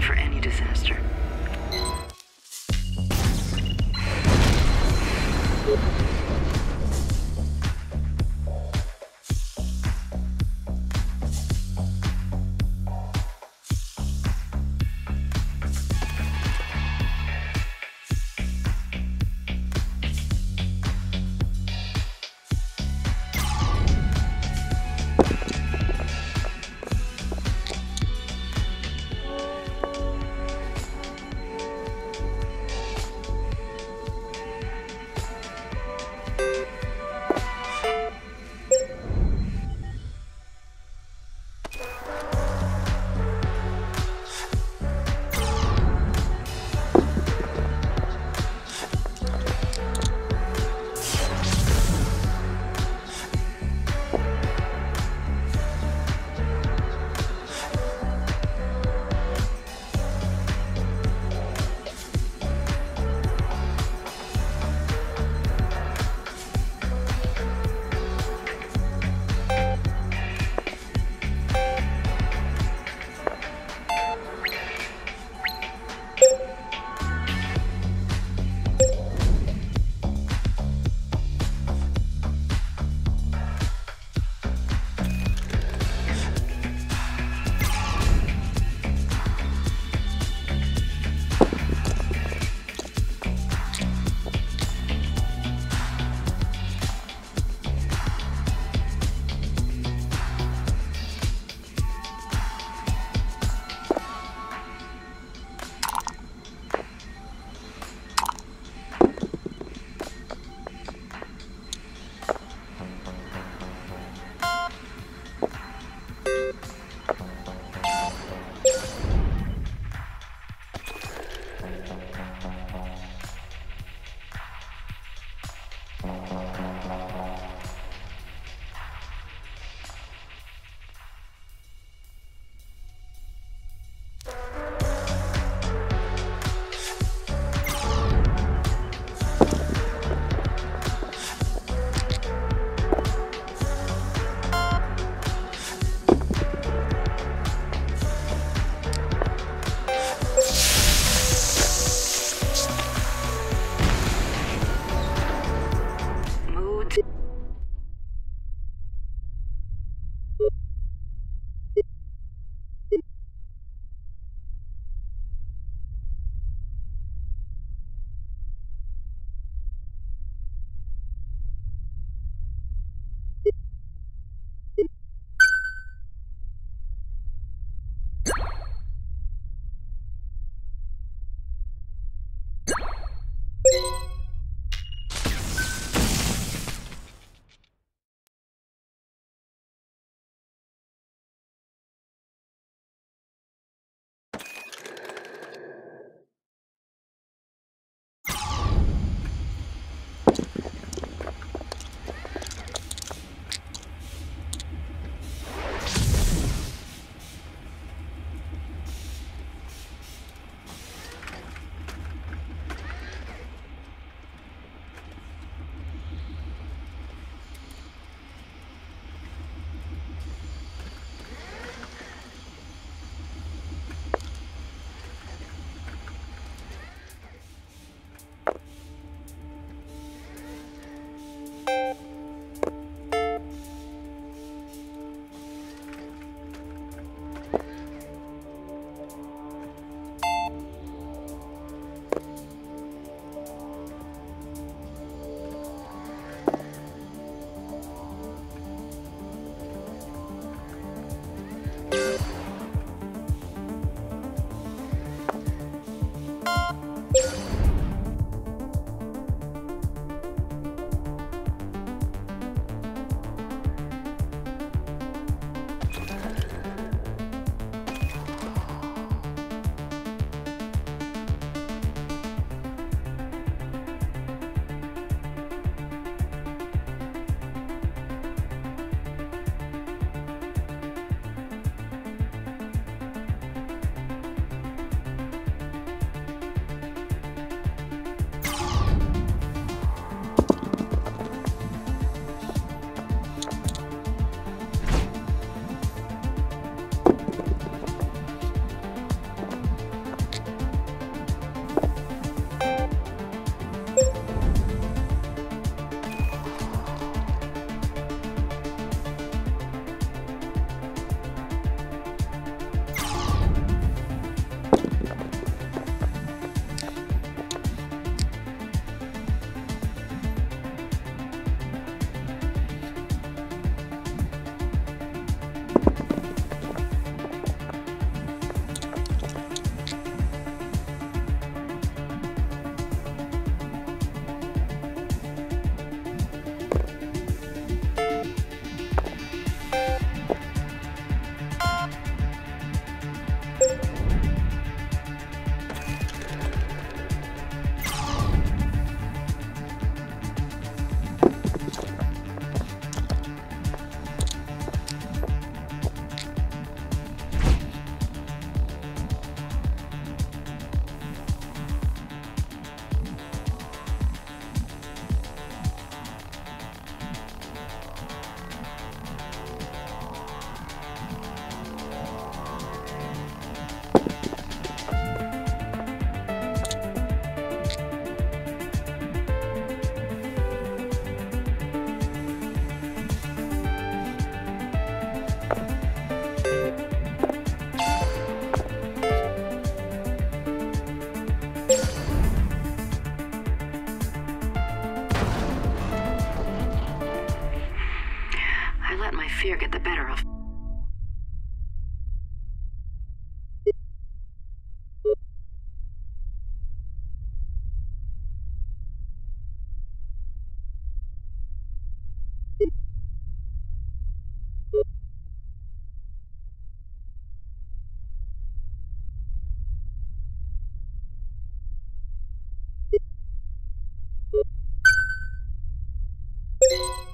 prepared for any disaster. Our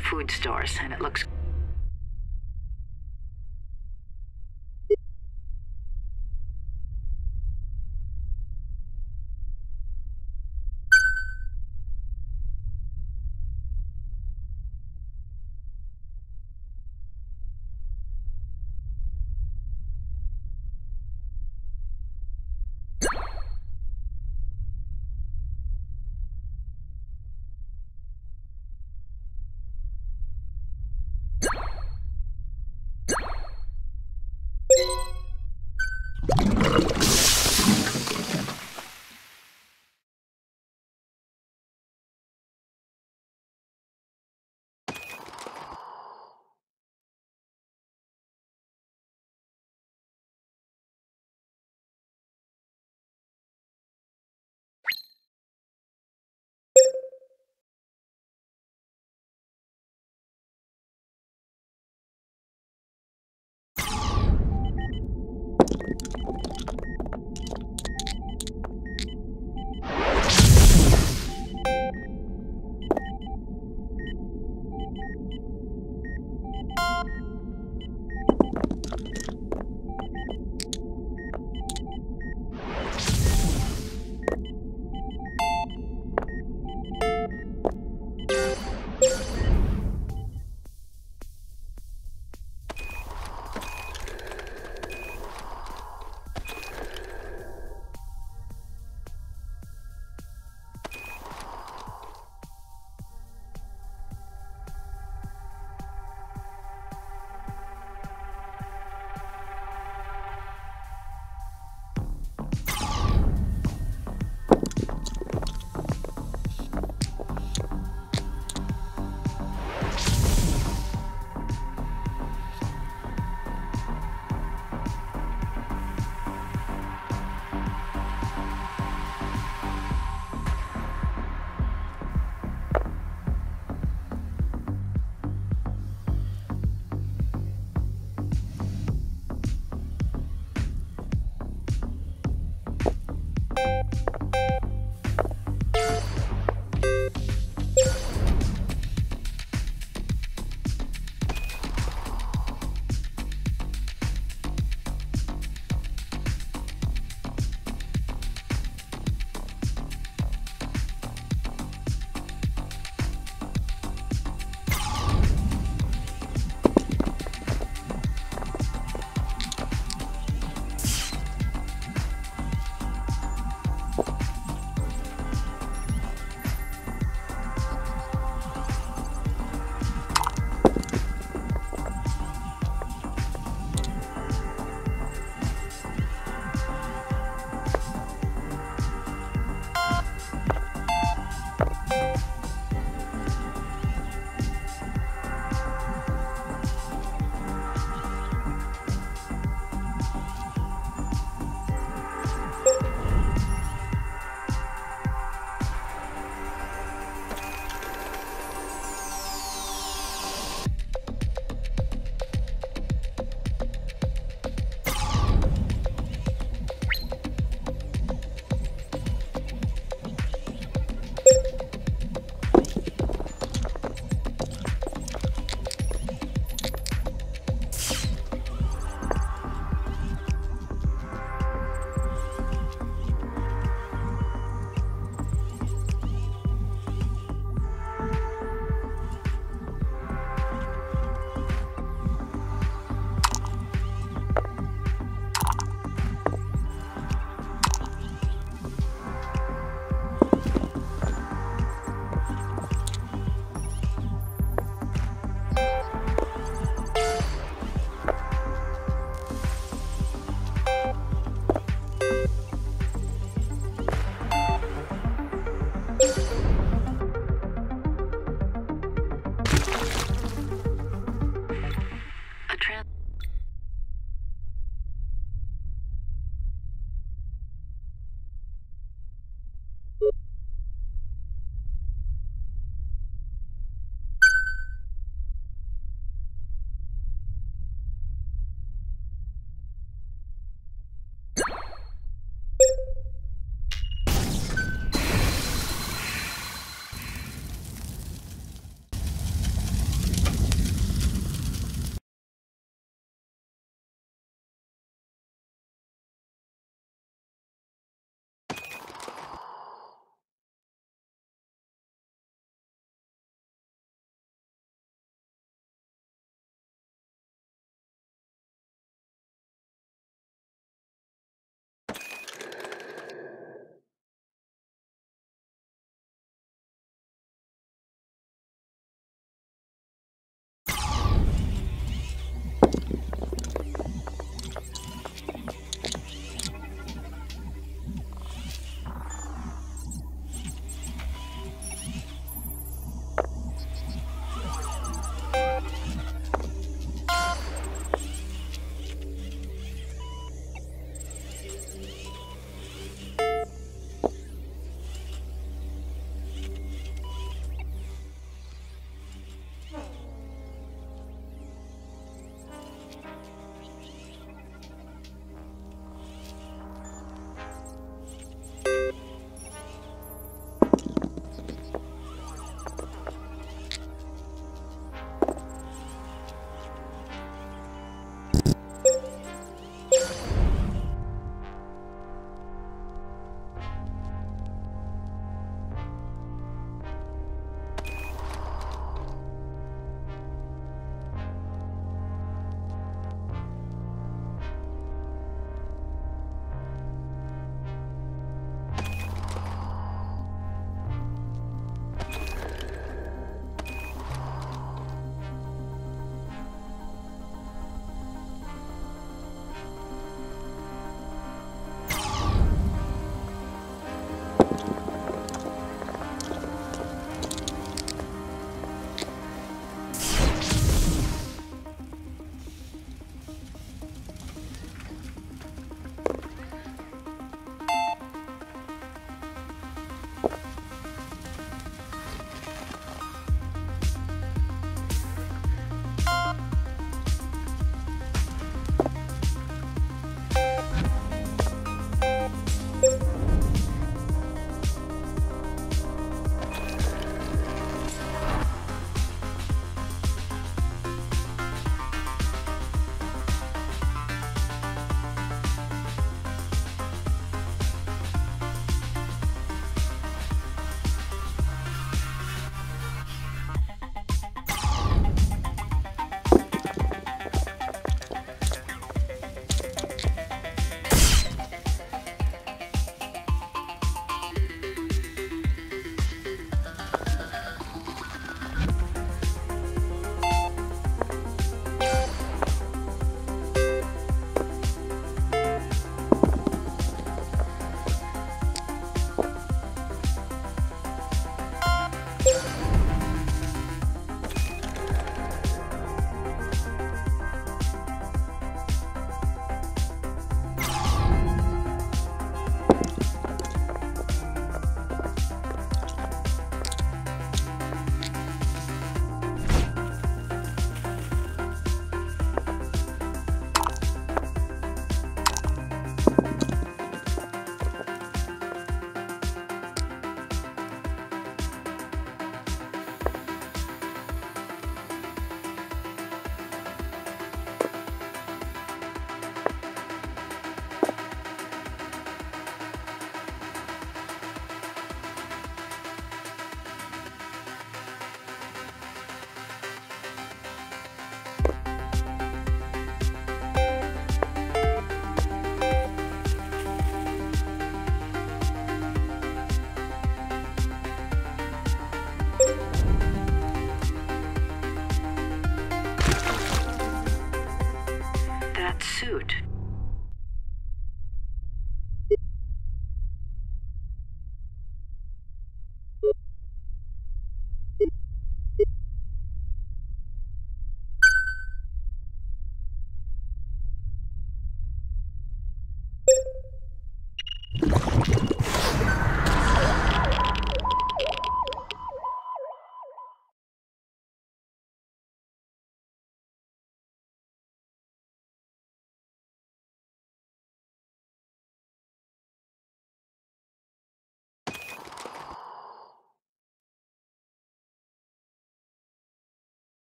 food stores, and it looks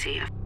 See of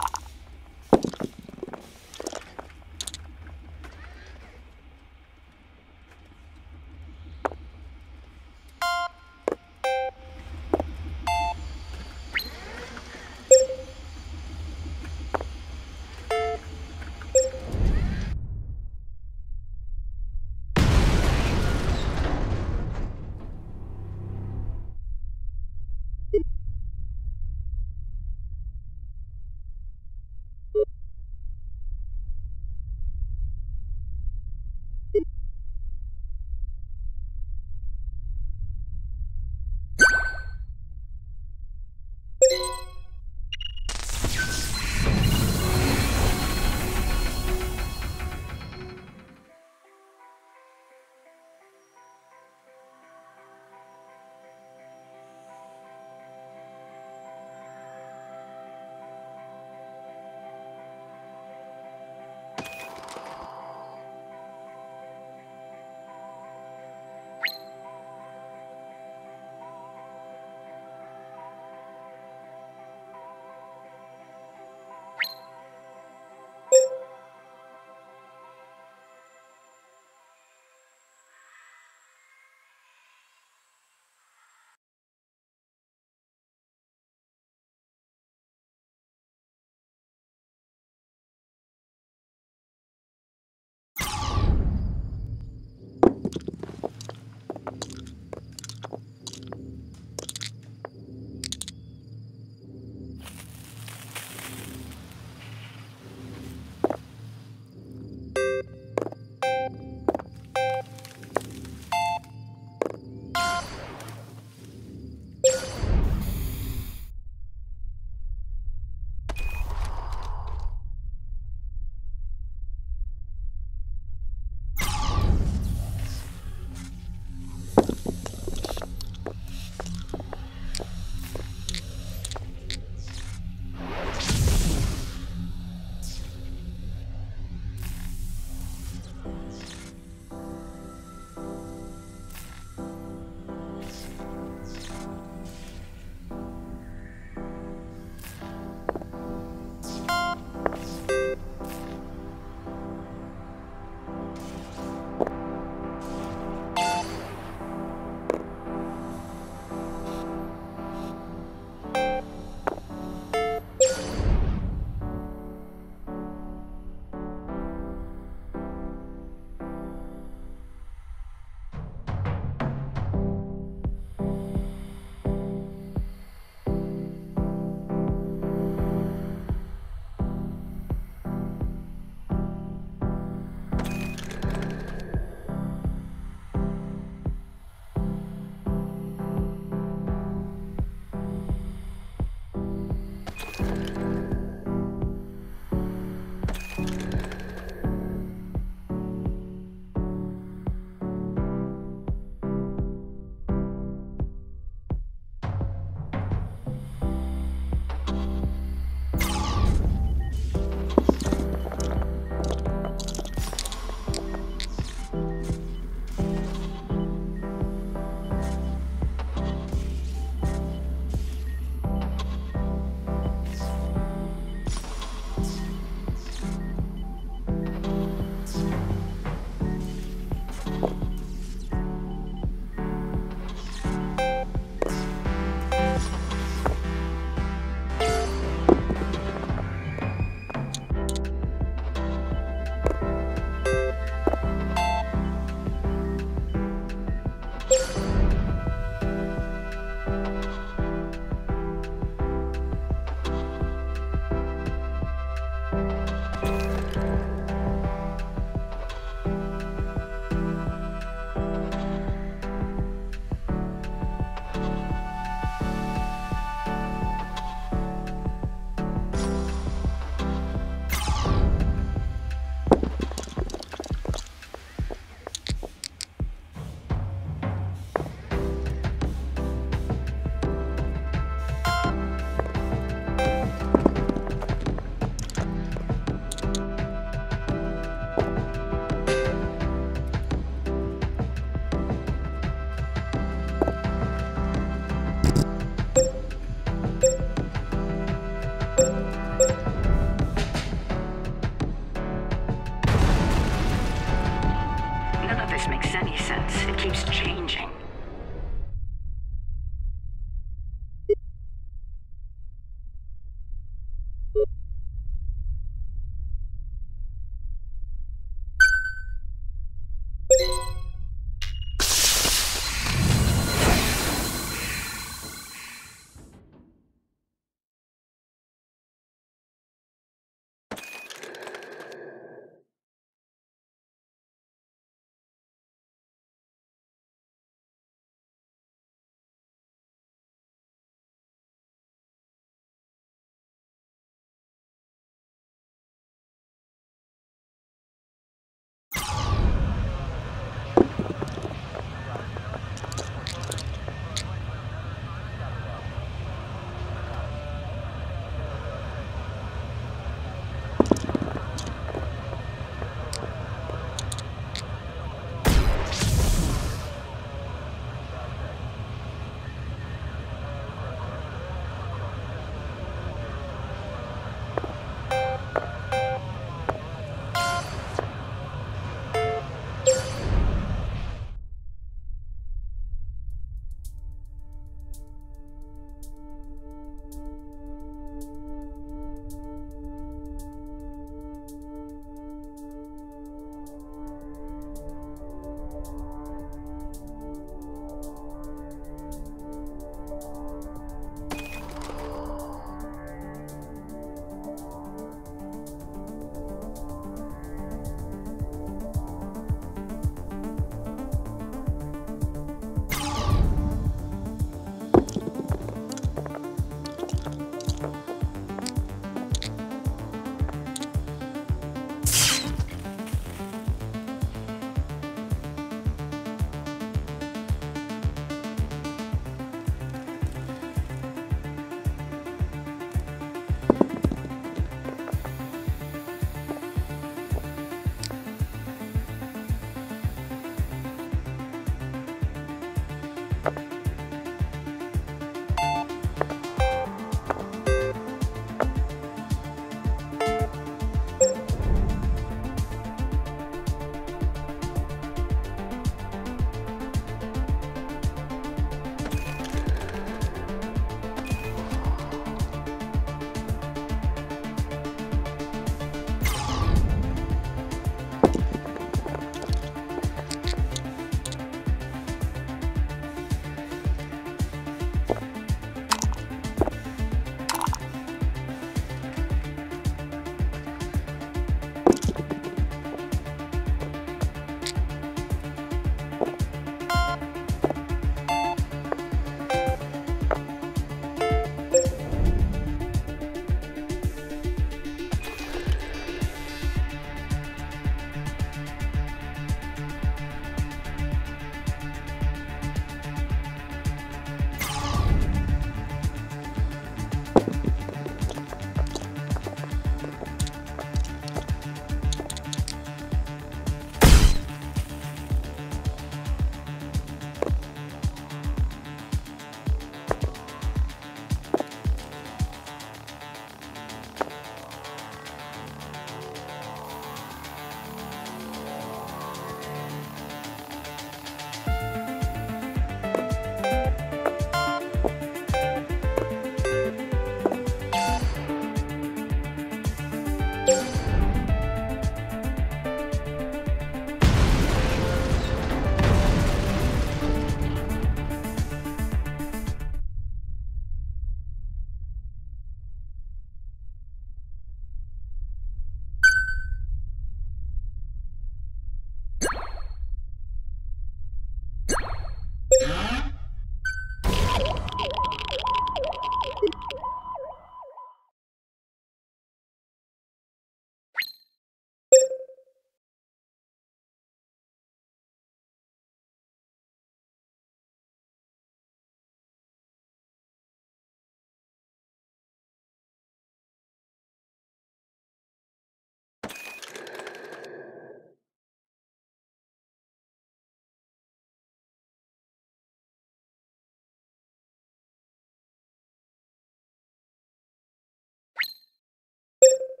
you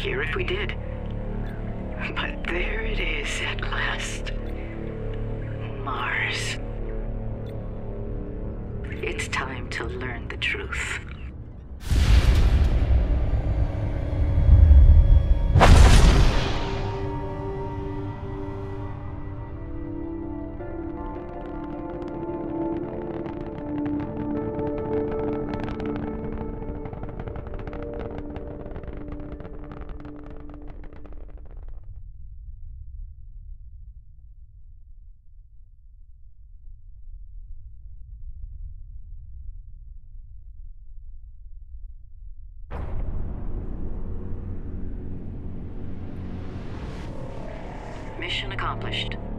here if we did. Mission accomplished.